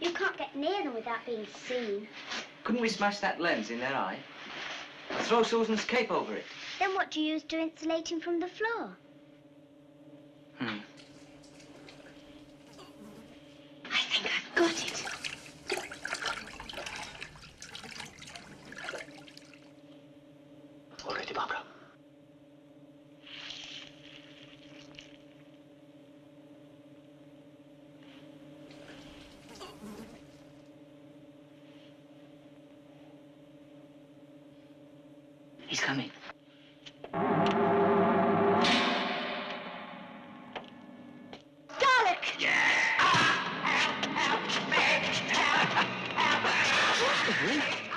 You can't get near them without being seen. Couldn't we smash that lens in their eye? Or throw Susan's cape over it? Then what do you use to insulate him from the floor? Hmm. I think I've got it. All ready, Barbara. He's coming. Dalek! Yes! Ah, help! Help! Help! Help!